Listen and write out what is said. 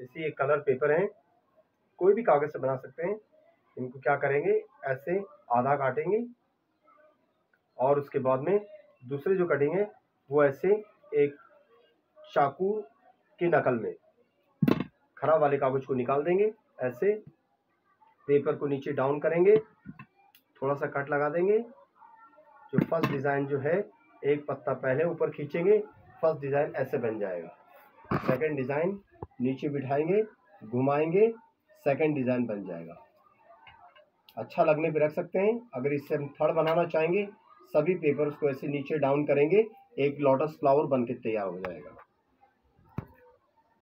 जैसे ये colour paper हैं, कोई भी कागज़ से बना सकते हैं। इनको क्या करेंगे? ऐसे आधा काटेंगे और उसके बाद में दूसरे जो कटिंग है, वो ऐसे एक चाकू की नकल में खराब वाले कागज़ को निकाल देंगे। ऐसे पेपर को नीचे डाउन करेंगे थोड़ा सा कट लगा देंगे। जो फ़र्स्ट डिज़ाइन जो है, एक पत्ता पहले ऊपर खींचेंगे फ़र्स्ट डिज़ाइन ऐसे बन जाएगा। सेकंड डिज़ाइन नीचे बिठाएँगे, घुमाएँगे सेकंड डिज़ाइन बन जाएगा। अच्छा लगने पे रख सकते हैं। अगर इससे हम थर्ड बनाना चाहेंगे, सभी पेपर्स को ऐसे नीचे डाउन करेंगे, एक लोटस फ्लावर बन के तैयार हो जाएगा।